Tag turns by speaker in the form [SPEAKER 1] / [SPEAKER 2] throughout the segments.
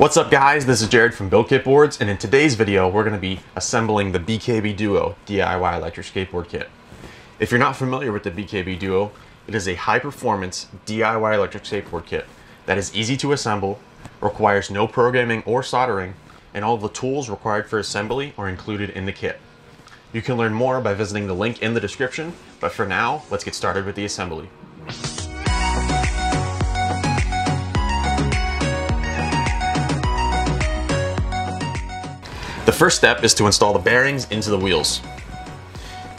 [SPEAKER 1] What's up guys, this is Jared from Build Kit Boards and in today's video we're going to be assembling the BKB Duo DIY electric skateboard kit. If you're not familiar with the BKB Duo, it is a high performance DIY electric skateboard kit that is easy to assemble, requires no programming or soldering, and all the tools required for assembly are included in the kit. You can learn more by visiting the link in the description, but for now, let's get started with the assembly. The first step is to install the bearings into the wheels.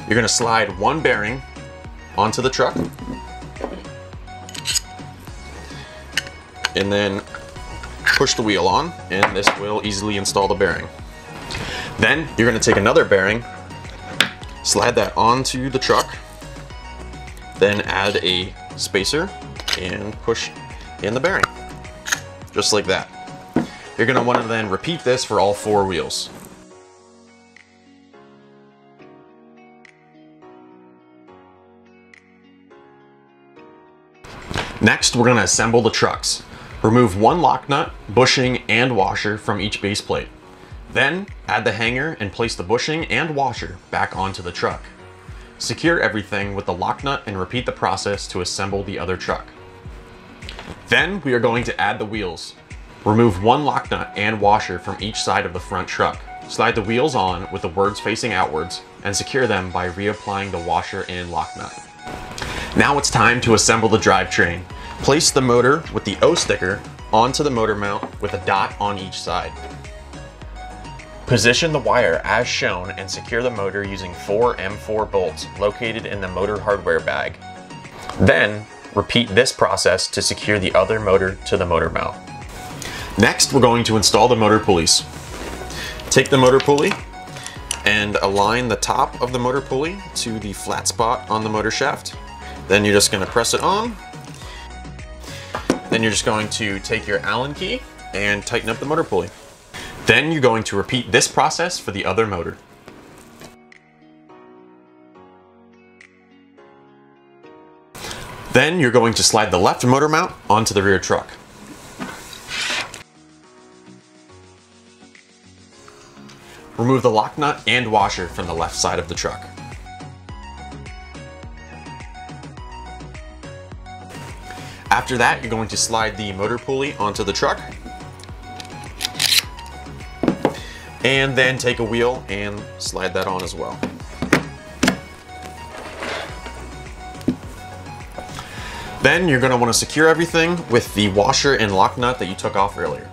[SPEAKER 1] You're gonna slide one bearing onto the truck and then push the wheel on and this will easily install the bearing. Then you're gonna take another bearing, slide that onto the truck, then add a spacer and push in the bearing, just like that. You're gonna wanna then repeat this for all four wheels. Next, we're gonna assemble the trucks. Remove one lock nut, bushing, and washer from each base plate. Then, add the hanger and place the bushing and washer back onto the truck. Secure everything with the lock nut and repeat the process to assemble the other truck. Then, we are going to add the wheels. Remove one lock nut and washer from each side of the front truck. Slide the wheels on with the words facing outwards and secure them by reapplying the washer and lock nut. Now it's time to assemble the drivetrain. Place the motor with the O sticker onto the motor mount with a dot on each side. Position the wire as shown and secure the motor using four M4 bolts located in the motor hardware bag. Then, repeat this process to secure the other motor to the motor mount. Next, we're going to install the motor pulleys. Take the motor pulley and align the top of the motor pulley to the flat spot on the motor shaft. Then you're just gonna press it on. Then you're just going to take your Allen key and tighten up the motor pulley. Then you're going to repeat this process for the other motor. Then you're going to slide the left motor mount onto the rear truck. Remove the lock nut and washer from the left side of the truck. After that, you're going to slide the motor pulley onto the truck. And then take a wheel and slide that on as well. Then you're going to want to secure everything with the washer and lock nut that you took off earlier.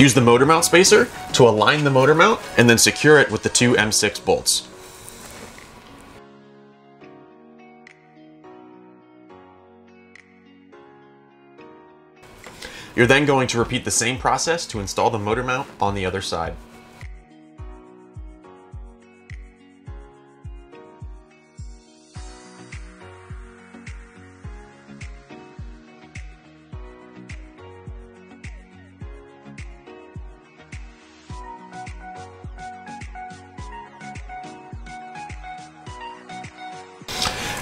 [SPEAKER 1] Use the motor mount spacer to align the motor mount and then secure it with the two M6 bolts. You're then going to repeat the same process to install the motor mount on the other side.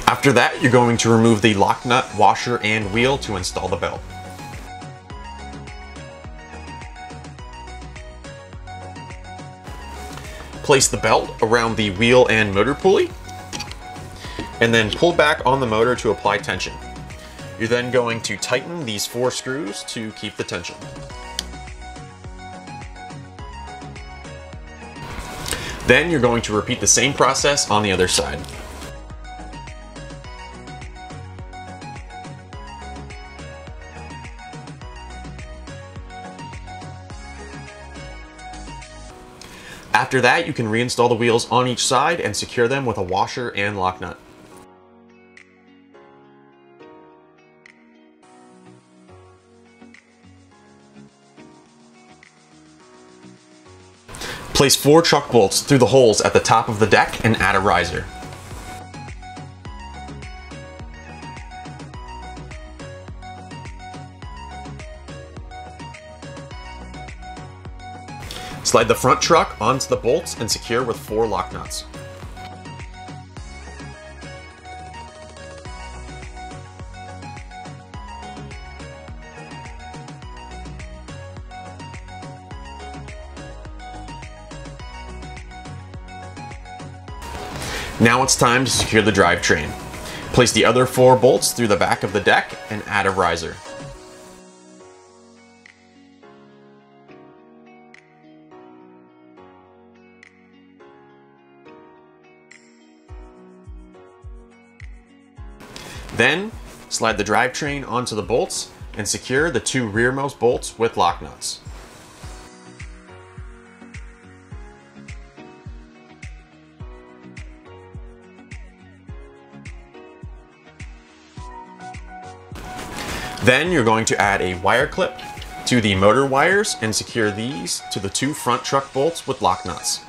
[SPEAKER 1] After that, you're going to remove the lock nut, washer, and wheel to install the belt. Place the belt around the wheel and motor pulley, and then pull back on the motor to apply tension. You're then going to tighten these four screws to keep the tension. Then you're going to repeat the same process on the other side. After that, you can reinstall the wheels on each side and secure them with a washer and lock nut. Place four truck bolts through the holes at the top of the deck and add a riser. Slide the front truck onto the bolts and secure with four lock nuts. Now it's time to secure the drivetrain. Place the other four bolts through the back of the deck and add a riser. Then, slide the drivetrain onto the bolts and secure the two rearmost bolts with lock nuts. Then you're going to add a wire clip to the motor wires and secure these to the two front truck bolts with lock nuts.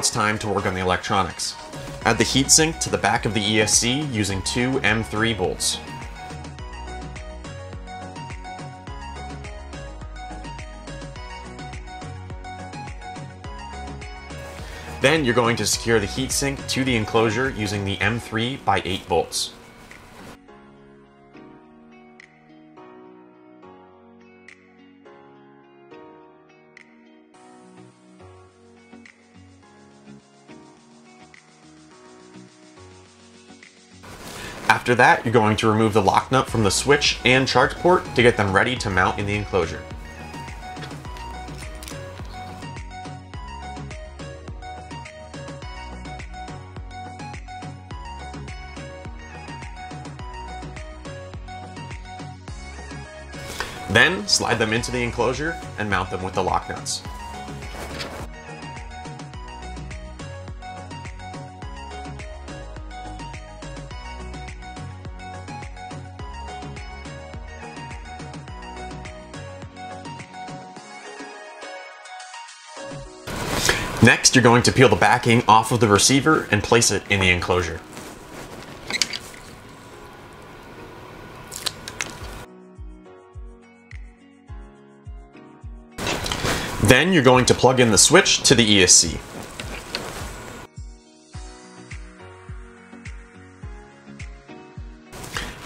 [SPEAKER 1] It's time to work on the electronics. Add the heatsink to the back of the ESC using two M3 bolts. Then you're going to secure the heatsink to the enclosure using the M3 by 8 bolts. After that, you're going to remove the lock nut from the switch and charge port to get them ready to mount in the enclosure. Then slide them into the enclosure and mount them with the lock nuts. Next, you're going to peel the backing off of the receiver and place it in the enclosure. Then you're going to plug in the switch to the ESC.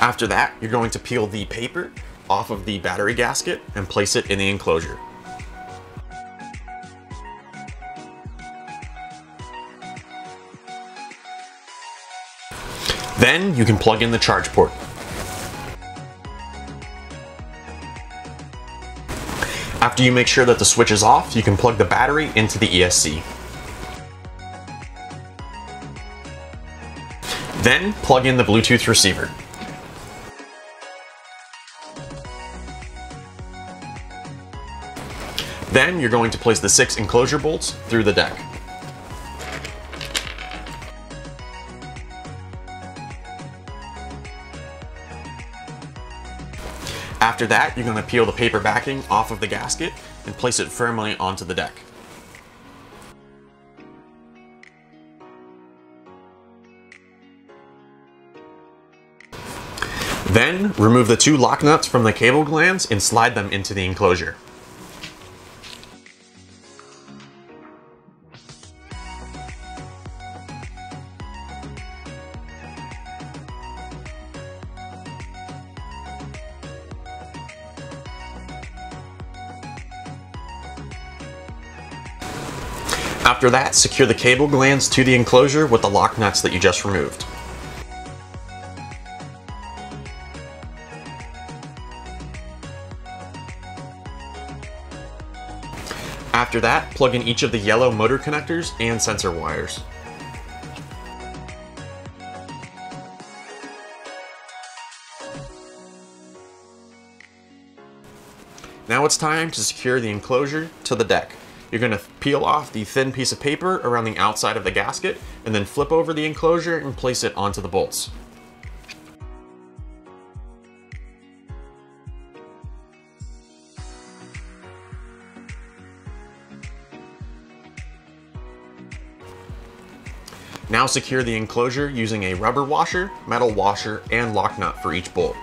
[SPEAKER 1] After that, you're going to peel the paper off of the battery gasket and place it in the enclosure. Then you can plug in the charge port. After you make sure that the switch is off, you can plug the battery into the ESC. Then plug in the Bluetooth receiver. Then you're going to place the six enclosure bolts through the deck. After that, you're going to peel the paper backing off of the gasket and place it firmly onto the deck. Then, remove the two lock nuts from the cable glands and slide them into the enclosure. After that, secure the cable glands to the enclosure with the lock nuts that you just removed. After that, plug in each of the yellow motor connectors and sensor wires. Now it's time to secure the enclosure to the deck. You're going to peel off the thin piece of paper around the outside of the gasket and then flip over the enclosure and place it onto the bolts. Now secure the enclosure using a rubber washer, metal washer, and lock nut for each bolt.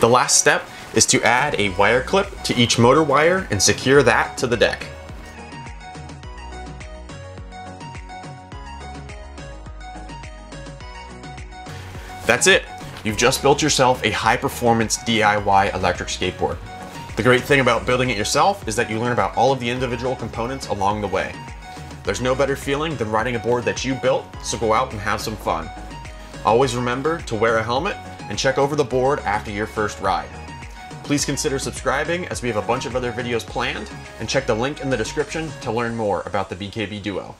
[SPEAKER 1] The last step is to add a wire clip to each motor wire and secure that to the deck. That's it. You've just built yourself a high performance DIY electric skateboard. The great thing about building it yourself is that you learn about all of the individual components along the way. There's no better feeling than riding a board that you built, so go out and have some fun. Always remember to wear a helmet and check over the board after your first ride. Please consider subscribing as we have a bunch of other videos planned, and check the link in the description to learn more about the BKB Duo.